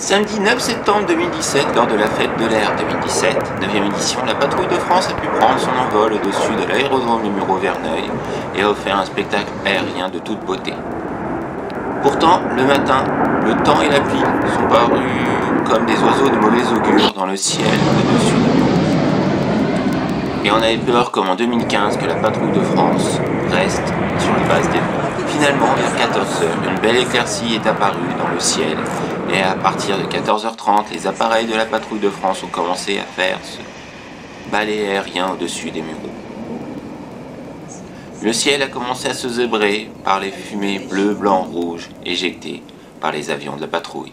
Samedi 9 septembre 2017, lors de la fête de l'air 2017, 9e édition, la patrouille de France a pu prendre son envol au-dessus de l'aérodrome numéro Verneuil et a offert un spectacle aérien de toute beauté. Pourtant, le matin, le temps et la pluie sont parus comme des oiseaux de mauvais augure dans le ciel au-dessus. Et on avait peur, comme en 2015, que la patrouille de France reste sur les bases des. Finalement, vers 14h, une belle éclaircie est apparue dans le ciel et à partir de 14h30, les appareils de la patrouille de France ont commencé à faire ce balai aérien au-dessus des mureaux. Le ciel a commencé à se zébrer par les fumées bleues, blancs, rouges éjectées par les avions de la patrouille.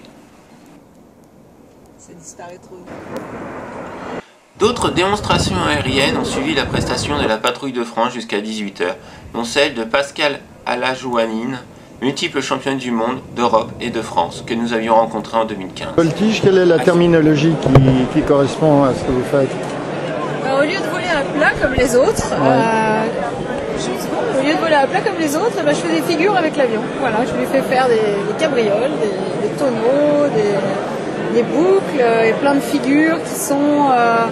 D'autres démonstrations aériennes ont suivi la prestation de la patrouille de France jusqu'à 18h, dont celle de Pascal Alajouanine, multiple championne du monde, d'Europe et de France, que nous avions rencontré en 2015. Voltige, quelle est la terminologie qui, correspond à ce que vous faites euh, Au lieu de voler à plat comme les autres, euh, au lieu de voler à plat comme les autres, bah, je fais des figures avec l'avion. Voilà, je lui fais faire des, cabrioles, des, tonneaux, des, boucles et plein de figures qui sont euh,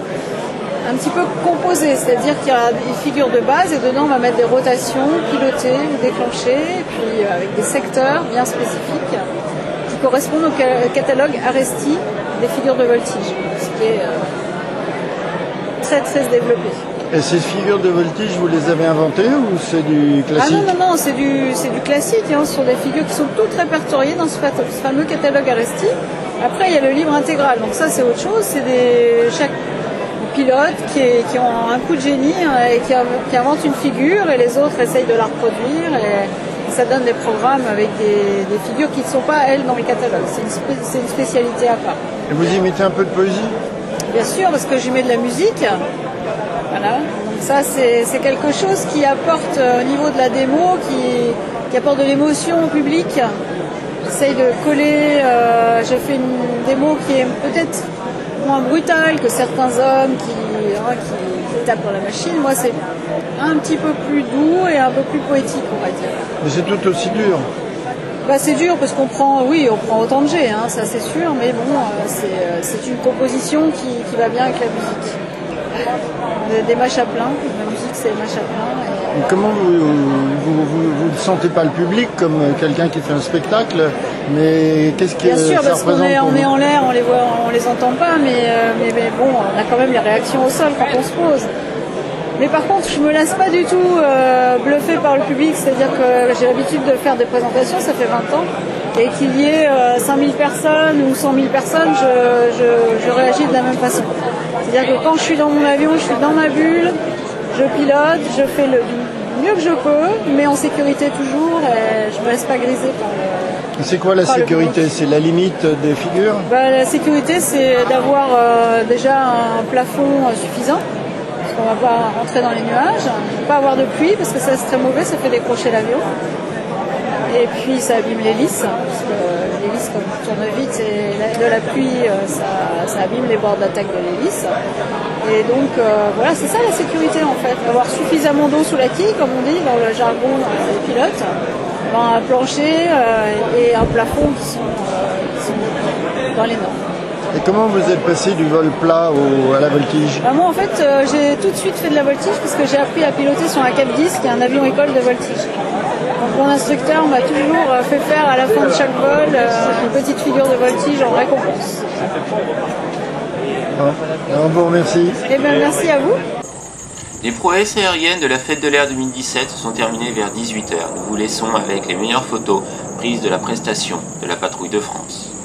un petit peu composé, c'est-à-dire qu'il y a des figures de base et dedans on va mettre des rotations pilotées ou déclenchées, puis euh, avec des secteurs bien spécifiques qui correspondent au catalogue Aresti des figures de voltige, ce qui est euh, très très développé. Et ces figures de voltige, vous les avez inventées ou c'est du classique Ah non, non, non, c'est du, du classique. Hein. Ce sont des figures qui sont toutes répertoriées dans ce, fameux catalogue Aresti. Après, il y a le livre intégral, donc ça c'est autre chose. C'est des, chaque, pilotes qui, ont un coup de génie hein, et qui, inventent une figure et les autres essayent de la reproduire et, ça donne des programmes avec des, figures qui ne sont pas elles dans le catalogue. C'est une, spécialité à part. Et vous y mettez un peu de poésie? Bien sûr, parce que j'y mets de la musique. Voilà. Donc ça, c'est quelque chose qui apporte euh, au niveau de la démo, qui, apporte de l'émotion au public. J'essaye de coller, euh, j'ai fait une démo qui est peut-être moins brutal que certains hommes hein, qui, tapent dans la machine. Moi, c'est un petit peu plus doux et un peu plus poétique, on va dire. Mais c'est tout aussi dur. Bah, c'est dur parce qu'on prend, oui, on prend autant de G, hein, ça c'est sûr, mais bon, euh, euh, c'est une composition qui, va bien avec la musique. Des, des à plein, la musique c'est des mâches à plein. Comment vous, ne sentez pas le public comme quelqu'un qui fait un spectacle, mais qu'est-ce que Bien sûr, parce qu'on est, on est en l'air, on les voit, on les entend pas, euh, mais, mais, bon, on a quand même les réactions au sol quand on se pose. Mais par contre, je me laisse pas du tout euh, bluffer par le public, c'est-à-dire que j'ai l'habitude de faire des présentations, ça fait 20 ans, et qu'il y ait 5000 euh, personnes ou 100 000 personnes, je, je réagis de la même façon. C'est-à-dire que quand je suis dans mon avion, je suis dans ma bulle, je pilote, je fais le mieux que je peux, mais en sécurité toujours, et je me laisse pas griser par le. C'est quoi la sécurité C'est la limite des figures? Bah, La sécurité, c'est d'avoir euh, déjà un plafond euh, suffisant, parce qu'on va pas rentrer dans les nuages, pas avoir de pluie, parce que ça c'est très mauvais, ça fait décrocher l'avion. Et puis ça abîme l'hélice, parce que l'hélice, comme tourne vite, et de la pluie, euh, ça, abîme les bords d'attaque de l'hélice. Et donc euh, voilà, c'est ça la sécurité en fait, avoir suffisamment d'eau sous la quille, comme on dit dans le jargon des pilotes, ben, un plancher euh, et un plafond qui sont, dans les normes. Et comment vous êtes passé du vol plat à la voltige ben, Moi en fait j'ai tout de suite fait de la voltige parce que j'ai appris à piloter sur un Cap 10 qui est un avion école de voltige. Donc mon instructeur m'a toujours euh, fait faire à la fin de chaque vol euh, une petite figure de voltige en récompense. Alors, vous remercie. Eh bien, merci à vous. Les prouesses aériennes de la fête de l'air 2017 se sont terminées vers 18h. Nous vous laissons avec les meilleures photos prises de la prestation de la patrouille de France.